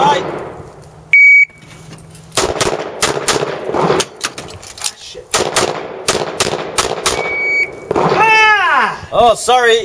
Bye. Ah! shit. Ah! Oh, sorry.